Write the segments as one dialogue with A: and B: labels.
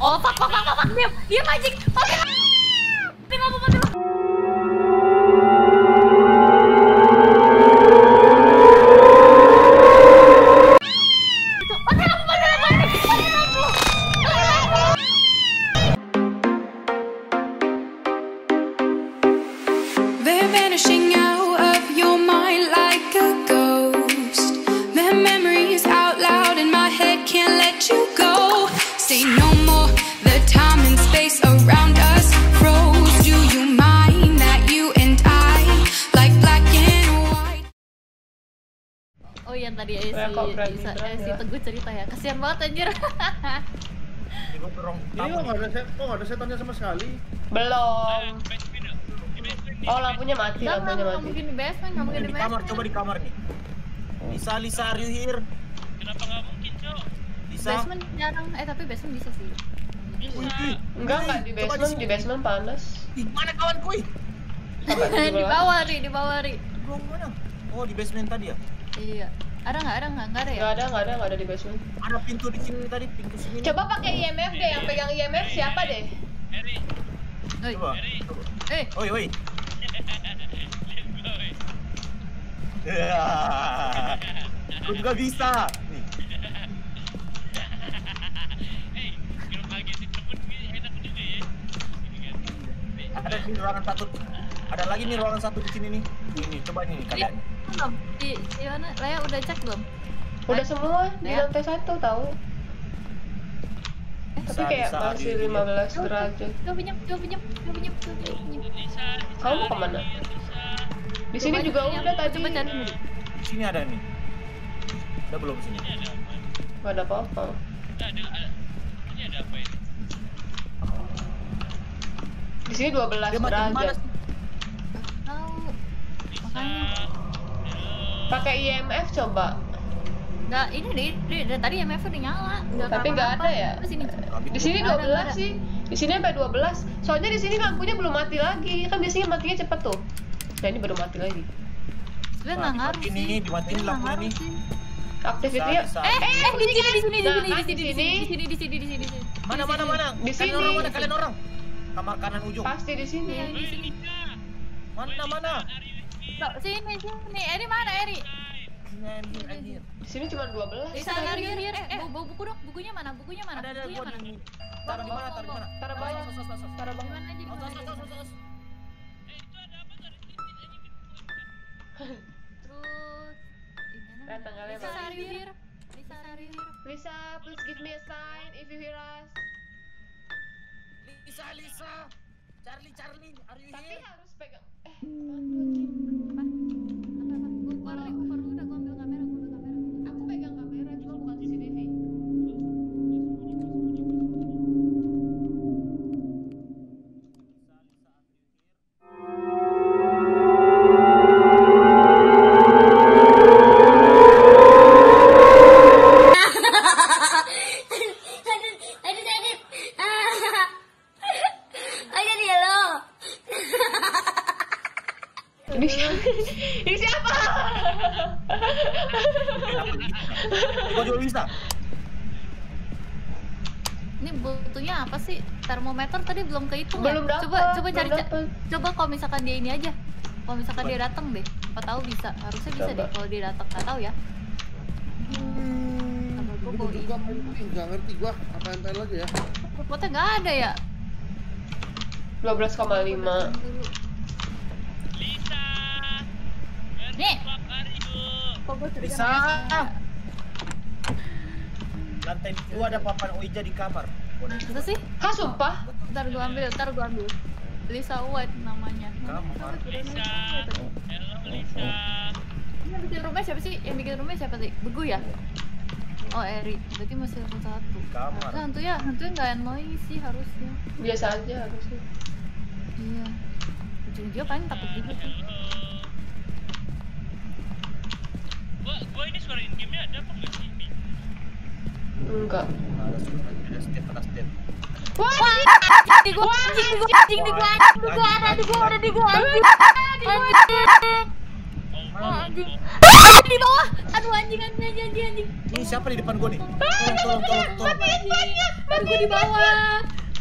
A: Oh, fuck, fuck, fuck, fuck, fuck. Diam, diam anjing. Mati lampu. Mati lampu, mati lampu. Itu, Mati lampu, mati lampu, anjing. Mati lampu. Mati lampu.
B: They're vanishing out of your
C: kok berani
A: Isa-
C: beneran
A: eh, si
C: ya?
A: Teguh cerita ya, kasihan banget anjir
D: kok nggak ada set, kok nggak ada setannya sama sekali?
C: Belum. Oh lampunya mati, lampunya
A: nggak
C: mati.
A: mungkin di basement, nggak mungkin
E: di
A: di
E: kamar, coba di kamar nih. Lisa, Lisa, are you here?
F: Kenapa nggak mungkin, Cok?
E: Lisa.
A: Basement jarang, eh tapi basement bisa sih
F: Bisa.
C: Enggak enggak di basement, di basement panas.
E: Ih, mana kawan kuy?
C: Apa
A: Di bawah, Ri, di bawah, Ri
E: Belum mana? Oh, di basement tadi ya?
A: Iya Ada nggak, ada nggak, nggak ada ya?
C: Enggak ada, enggak ada, enggak ada di basement.
E: Ada pintu di sini tadi, pintu sini.
C: Coba pakai IMF deh, yang pegang IMF siapa deh?
F: Eri,
E: Coba.
A: eh,
E: Oi, oi. Gue juga bisa. Nih,
F: ya. Kan.
E: Ada di ruangan satu. Ada lagi nih ruangan satu di sini nih. Ini, coba nih kalian.
A: Belum? Di, di mana? Lea udah cek belum?
C: Udah semua di
A: Ya.
C: lantai satu tahu. Tapi
E: Bisa,
C: kayak masih
E: di-
C: 15
A: Coba,
C: derajat.
A: coba pinjam, coba pinjam, coba pinjam, coba pinjam
C: Kamu mau ke
F: mana?
C: Di sini juga udah tadi.
A: Coba cari dulu
E: Di sini ada nih. Ada belum sini?
F: Ini ada
C: apa-apa.
F: Ada, ada. Ini ada apa ini?
C: Di sini 12
E: Dia macam mana
C: derajat.
E: sih?
A: Tahu. Makanya.
C: Pakai IMF coba.
A: Nggak, ini deh, deh, dari tadi MF udah nyala nggak
C: Tapi nggak ada ya? Di sini 12
A: ada.
C: sih. Di sini sampai 12. Soalnya di sini lampunya belum mati lagi. Kan biasanya matinya cepet tuh. Nah, ini baru mati lagi.
A: Sebenernya
E: Nah,
A: nggak ngaruh sih
E: nih, dimatiin lampunya nih. bisa.
A: Eh, eh, di sini, di sini, di
C: Nah,
A: sini, di sini,
C: di
A: di
C: sini.
A: di sini, di sini, di sini, di.
E: Mana mana mana?
C: Di
E: Kalian
C: sini.
E: orang mana? Kalian orang. Kamar kanan ujung.
C: pasti di sini.
A: Iya, di sini.
E: Mana mana?
A: Tuh, sini, sini. Eri mana, Eri?
E: Ini anjir
C: sini cuma 12.
A: Di sana, Eri, Eri, Eri. Eh, bu- buku dong, bukunya mana? Bukunya mana?
E: Ada ada
A: Bukunya mana?
E: Taruh di mana? Taruh di mana?
C: Taruh bawah. Taruh bawah.
A: mana aja, di
E: Sos,
A: mana
E: sos, sos.
F: Eh, itu ada apa gitu.
A: Terus
C: Datang kalian,
A: Lisa, are you here? Lisa, are you here?
C: Lisa, please give me a sign if you hear us.
E: Lisa Lisa. Charlie Charlie, are you
C: Tapi
E: here?
C: harus pegang. Eh, bantu
A: Apa?
C: Ini ini siapa?
E: Gua juga bisa.
A: Ini butuhnya apa sih? Termometer tadi belum kehitung ya?
C: Belum dapet,
A: Coba coba
C: belum
A: cari ca-
C: dapet.
A: coba kalau misalkan dia ini aja. Kalau misalkan dia datang deh. Apa tahu bisa? Harusnya bisa
C: Coba.
A: deh kalau dia datang. Enggak tahu ya. Apa gua
D: juga nggak ngerti gua apa yang lagi ya.
A: Potnya nggak ada ya?
C: 12,5.
A: Namanya Lisa?
E: Lantai dua ada papan Oija di kamar.
A: Masa sih?
C: Hah, sumpah?
A: Ntar gua ambil, ntar gua ambil. Lisa White namanya.
E: Kamar.
F: Lisa. Hello, Lisa.
A: Yang bikin rumah siapa sih? Yang bikin rumah siapa sih? Begu ya? Oh Eri, berarti masih level satu.
E: Kamar.
A: Harusnya hantunya, hantunya nggak annoying sih harusnya.
C: Biasa aja harusnya.
A: Iya. Ujung dia paling takut juga sih.
F: Halo. Gua, gua suara in game-nya ada apa nggak sih?
C: Enggak. Wah,
A: Di gua anjing, di gua anjing, di gua anjing, di gua ada, di gua ada, di gua anjing. Anjing.
F: Oh,
A: Oh, anjing.
F: oh,
A: di bawah. Aduh anjing anjing anjing anjing. anjing.
E: Ini siapa di depan gua nih? Tolong, tolong, tolong, tolong.
A: Aduh gue di bawah.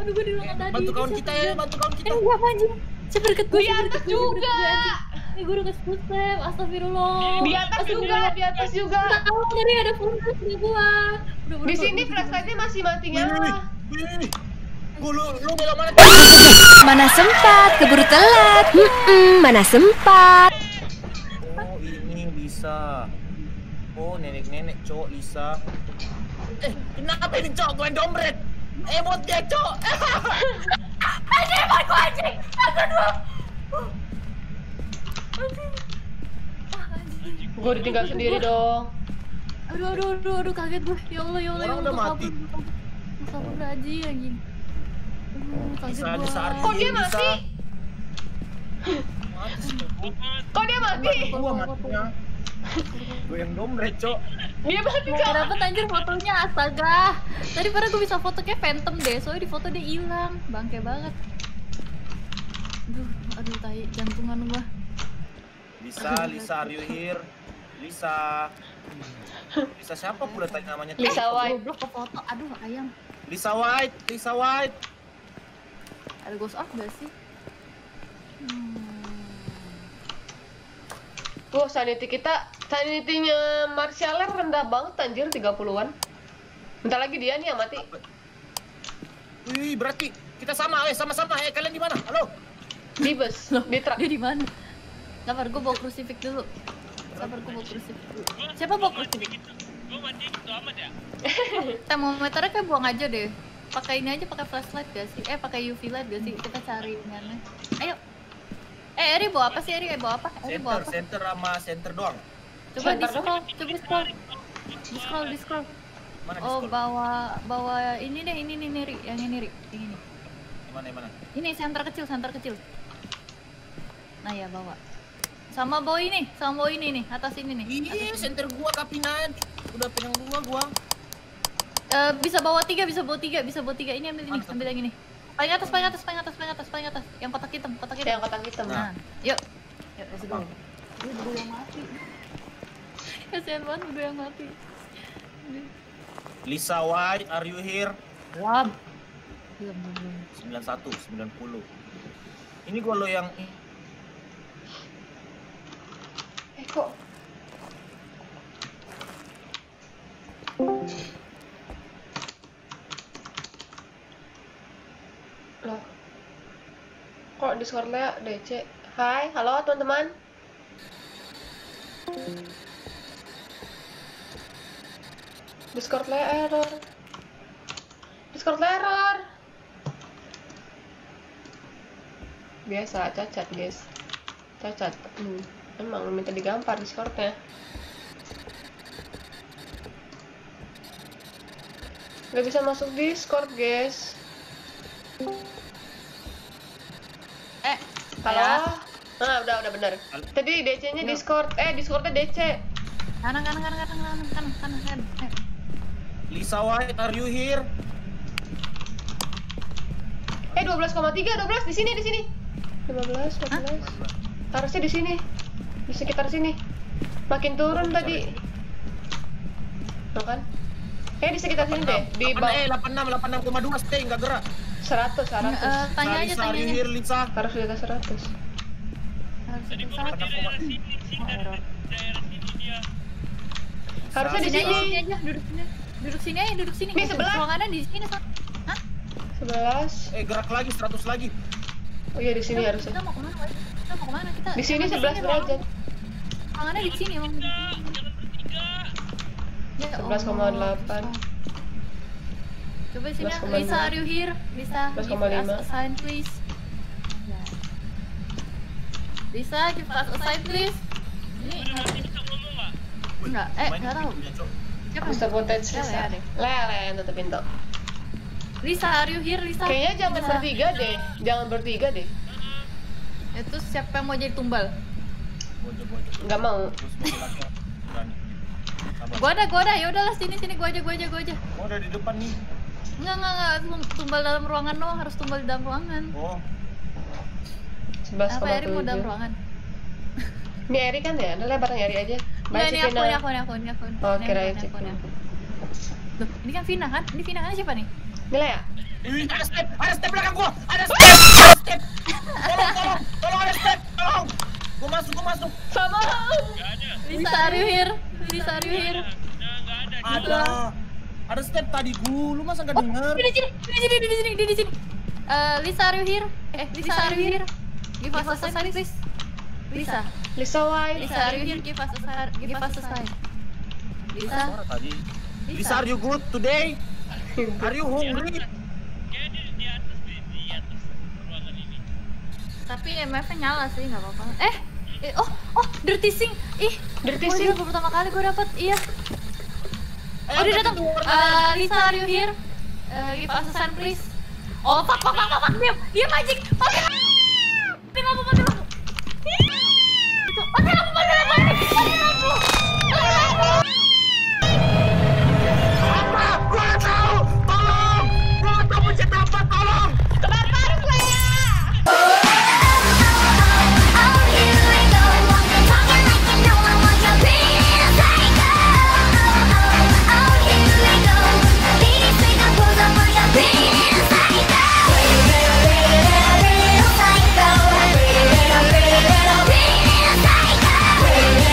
A: Aduh gue di ruangan tadi.
E: Bantu kawan kita ya, bantu kawan kita.
A: Eh enggak anjing. Siapa deket?
C: Di
A: siapa
C: atas
A: deket deket
C: juga.
A: Gue. Eh gue udah step. Astagfirullah.
C: Di atas juga, di atas juga.
A: Tahu tadi ada flashlight di gua.
C: Di sini flashlightnya masih mati nyala.
E: lu lu belok mana?
G: Mana sempat, keburu telat. Mana sempat.
E: Oh, ini bisa. Oh, nenek-nenek cowok Lisa. Eh, kenapa ini cowok gue dompet? Emot dia cowok.
A: Anjing, emang gua anjing. Aduh, aduh.
C: Gue ditinggal sendiri dong.
A: Aduh, aduh, aduh, aduh, kaget gue. Ya Allah, ya Allah, ya Allah.
E: udah
A: gua
E: mati.
A: kabur. Gua kabur lagi, kaget
E: bisa, Ardi.
C: Kok dia mati? Kok dia mati?
E: Gua matinya. Gue yang dompet, cowok.
C: Dia mati kok.
A: dapet anjir fotonya, astaga. Tadi pada gue bisa foto kayak phantom deh, soalnya di foto dia hilang. Bangke banget. Aduh, aduh, tai jantungan gua.
E: Lisa, Lisa, are you here? Lisa. Lisa siapa pula tanya namanya? tuh?
C: Lisa White.
A: Goblok ke foto. Aduh, ayam.
E: Lisa White, Lisa White.
A: Ada ghost orb gak sih? Hmm.
C: Tuh, sanity kita, sanity-nya Martialer rendah banget anjir 30-an. Bentar lagi dia nih yang mati.
E: Wih, berarti kita sama, eh sama-sama. Eh, kalian di mana? Halo?
C: Di bus, di truk.
A: Dia di mana? Sabar, gue bawa crucifix dulu. Sabar, gue bawa crucifix dulu. Siapa bawa crucifix?
F: Gue mati gitu amat ya.
A: Termometernya kayak buang aja deh. Pakai ini aja, pakai flashlight gak sih? Eh, pakai UV light gak sih? Kita cari iniannya. Ayo. Eh, Eri bawa apa sih? Eri Eh, bawa apa? Eri bawa
E: Center,
A: apa?
E: center sama center doang.
A: Coba di
C: Center
A: scroll, coba di scroll. Di scroll, di scroll.
E: Mana di
A: Oh, bawa bawa ini deh, ini nih, nih, Ri. yang ini, Ri. Yang ini.
E: Di mana, di mana?
A: Ini center kecil, center kecil. Nah ya bawa. Sama bawa ini, sama bawa ini nih, atas ini nih.
E: Iya, center gua kapinan. Udah pegang dua gua.
A: Eh, bisa bawa tiga, bisa bawa tiga, bisa bawa tiga. Ini ambil ini, ambil yang ini. Paling atas, paling atas, paling atas, paling atas, paling atas. Yang kotak hitam, kotak hitam.
C: Yang kotak hitam.
A: Nah, yuk. Yuk, let's go. Ini yang mati. Kasihan banget dua yang mati.
E: Lisa White, are you here?
A: Wab. Belum, belum, belum.
E: 91, 90. Ini gua lo yang
C: Eh kok Loh. Kok Discord-nya DC? Hai, halo teman-teman. Discord-nya error. Discord-nya error. Biasa, cacat, guys. Cacat. Hmm. Emang minta digampar Discord-nya. Gak bisa masuk Discord, guys.
A: Eh,
C: Halo?
A: ya.
C: Ah, udah, udah bener. Tadi DC-nya Discord. Eh, Discord-nya DC.
A: Kanan, kanan, kanan, kanan, kanan, kanan, kanan, kanan. Eh.
E: Lisa White, are you here?
C: Eh, 12,3, 12 di sini, di sini. 15, 15. Harusnya di sini. Di sekitar sini. Makin turun tadi. Tuh kan? Eh, di sekitar sini deh. Di
E: 86,
C: bawah
E: eh 86, 86,2 stay nggak gerak.
C: 100, 100.
A: Eh, tanya aja, tanya aja.
E: Lisa?
C: Harus di atas 100.
A: Harus
F: Tadi
A: di
F: sini dia.
C: Harusnya di
A: Sini aja, duduk sini. Duduk sini aja, duduk sini.
C: Nih, sebelah.
A: Ruangannya di sini. Hah?
C: 11.
E: Eh gerak lagi 100 lagi.
C: Oh iya, di sini harusnya.
A: Kita mau ke mana? Kita mau ke mana? Kita
C: Di sini 11 derajat.
A: Ruangannya di sini, Bang.
F: Jangan bertiga.
A: Ya,
C: 11,8.
A: Allah. Coba sini,
C: 11,2.
A: Lisa, are you here? Lisa, give
C: 11,5.
A: us a sign, please. Lisa, give us a sign, please. Ini
F: Udah nanti bisa ngomong nggak?
A: enggak, eh, enggak tahu. Siapa?
C: Bisa
A: Lea,
C: Lisa.
A: Lea deh.
C: Lea, Lea yang tutup pintu.
A: Lisa, are you here, Lisa?
C: Kayaknya jangan
A: Lisa.
C: bertiga deh. Jangan bertiga deh.
A: Itu siapa yang mau jadi tumbal?
C: Nggak mau.
E: Gua
A: ada, gua ada. Ya udahlah sini sini gua aja, gua aja, gua aja.
E: Oh, udah di depan nih.
A: Enggak, enggak, enggak. Tum- Tumbal dalam ruangan doang, harus tumbal di dalam ruangan.
E: Oh,
C: 11,7.
A: Apa Eri mau dalam ruangan?
C: Ini Eri kan ya? Udah lebar Eri aja.
A: Enggak, ini aku, ini aku, ini aku, ini aku.
C: Oh, kirain
A: ini. Loh, kan Vina kan? Ini Vina kan siapa nih?
C: Nilai ya?
E: Ada step, ada step belakang gua, ada step, ada step. Tolong, tolong, tolong ada step, tolong. Gua masuk, gua masuk.
C: Sama.
F: Nggak ada.
A: Lisa, are you here? Lisa, are you here?
F: Udah nggak ada.
E: Ada, ada step tadi gua, lu masa nggak denger?
A: Di sini, di sini, di sini, di sini. Eh, Lisa, are you here? Eh, Lisa, are you here? Give us a sign, please. Lisa,
C: Lisa White.
A: Lisa, are you here? Give us a sign. Give us a sign. Lisa. Lisa,
E: are you good today? Are you hungry?
F: Kayaknya di, di atas deh, di atas ruangan ini.
A: Tapi MF-nya nyala sih, nggak apa-apa. Eh, eh, oh, oh, dirty sing. Ih,
C: Dirty
A: oh,
C: Sing.
A: baru pertama kali gue dapet. Iya.
E: Eh,
A: Oh, dia datang. Eh, Lisa, are you here? Eh, give us a sign, please. Oh, fuck, fuck, fuck, fuck, fuck. Diam, diam, magic. Lampu. Mati lampu, mati lampu.